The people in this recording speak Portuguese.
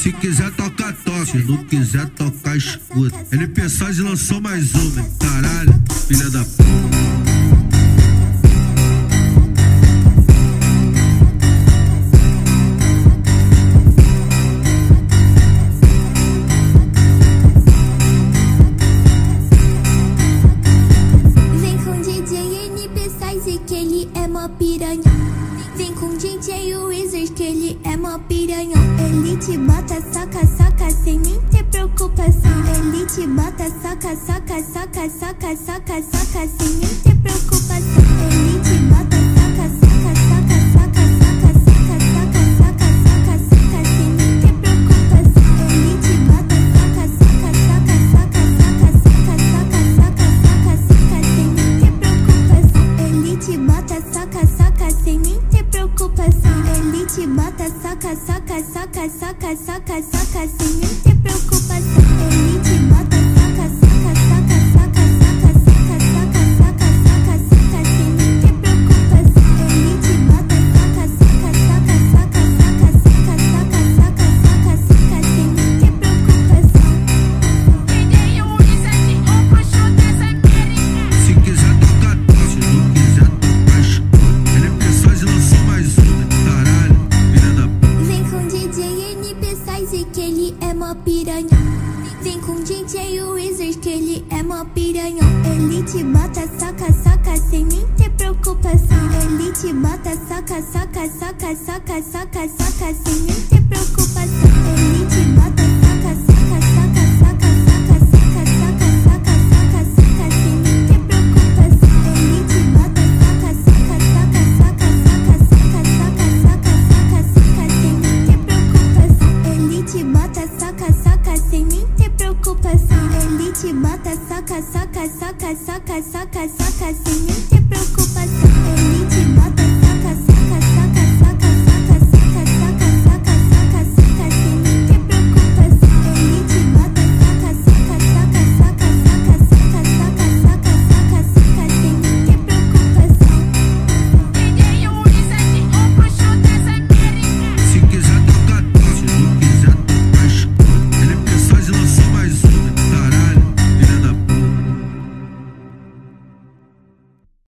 Se quiser tocar, toca. Se não quiser tocar, escuta. LP Saz lançou mais uma, hein? caralho, filha da puta. Vem com DJ NB Size que ele é mó piranha. Vem com DJ é piranha. Ele te bota, saca, saca, sem nem ter preocupação. Ele te bota, saca, saca, saca, saca, saca, saca, sem nem ter preocupação. Ele te bota, soca, soca, soca, soca, soca, soca, sem mó piranha. Ele te bota, saca, saca, sem nem ter preocupação. Ele te bota, saca, saca, saca, saca, saca, saca, sem nem ter preocupação. Ele te te bota, saca, saca, saca, saca, saca, saca, sem nem ter